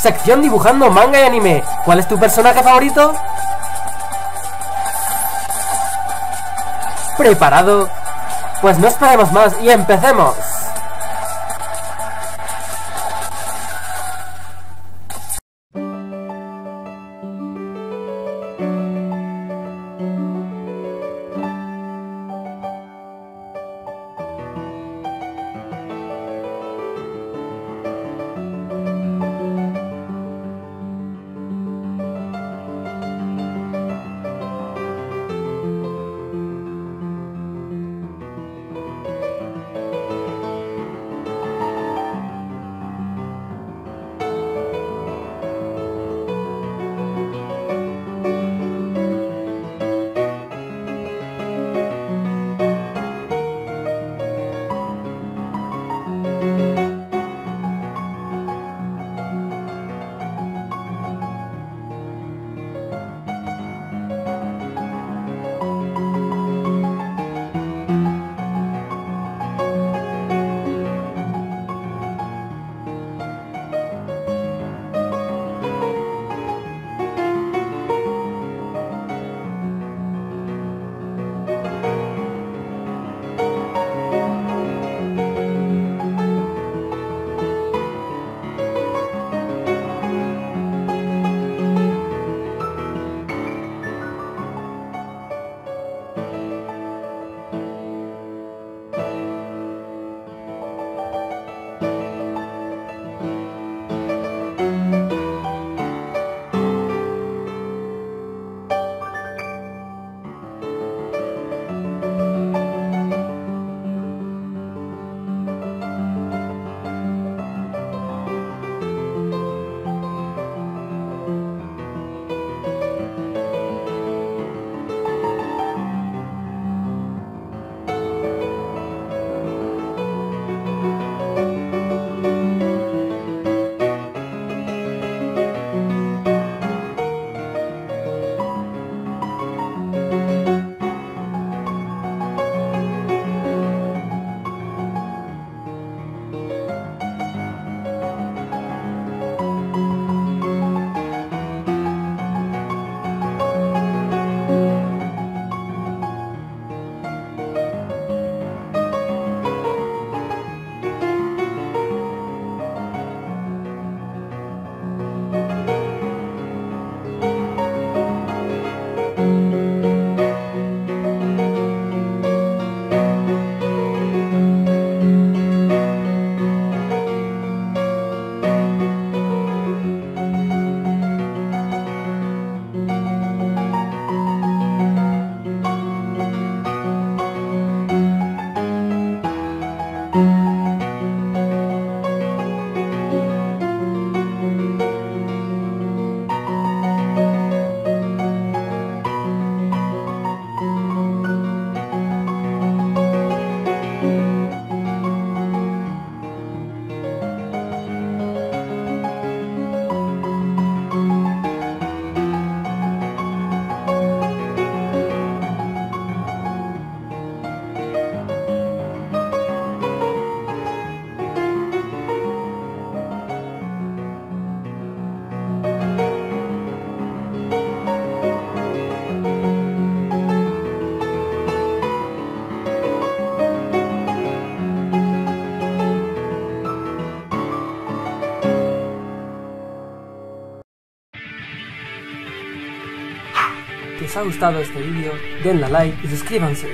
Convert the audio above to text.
Sección dibujando manga y anime. ¿Cuál es tu personaje favorito? ¿Preparado? Pues no esperemos más y empecemos. Si os ha gustado este vídeo, denle a like y suscríbanse.